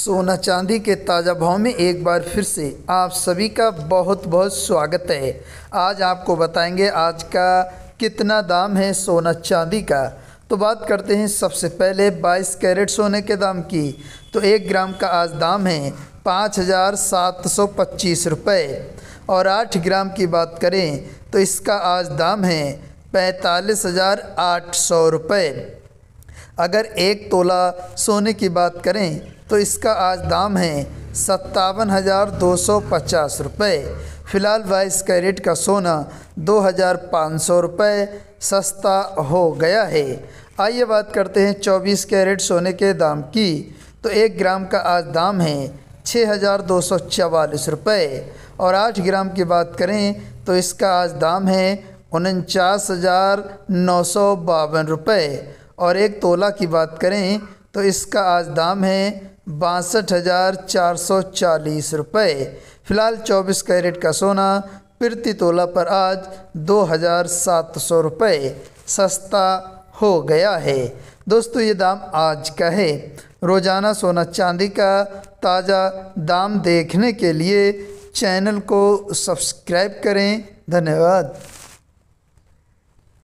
सोना चांदी के ताज़ा भाव में एक बार फिर से आप सभी का बहुत बहुत स्वागत है। आज आपको बताएँगे आज का कितना दाम है सोना चांदी का। तो बात करते हैं सबसे पहले 22 कैरेट सोने के दाम की। तो एक ग्राम का आज दाम है पाँच हज़ार सात सौ पच्चीस रुपये। और आठ ग्राम की बात करें तो इसका आज दाम है पैंतालीस हज़ार आठ सौ रुपये। अगर एक तोला सोने की बात करें तो इसका आज दाम है सत्तावन हज़ार दो सौ पचास रुपये। फ़िलहाल बाईस कैरेट का सोना दो हज़ार पाँच सौ रुपये सस्ता हो गया है। आइए बात करते हैं चौबीस कैरेट सोने के दाम की। तो एक ग्राम का आज दाम है छः हज़ार दो सौ चवालीस रुपये। और आठ ग्राम की बात करें तो इसका आज दाम है उनचास हज़ार नौ सौ बावन रुपये। और एक तोला की बात करें तो इसका आज दाम है बासठ हज़ार चार सौ चालीस रुपये फ़िलहाल चौबीस कैरेट का सोना, प्रति तोला पर आज दो हज़ार सात सौ रुपये सस्ता हो गया है। दोस्तों, ये दाम आज का है। रोज़ाना सोना चांदी का ताज़ा दाम देखने के लिए चैनल को सब्सक्राइब करें। धन्यवाद।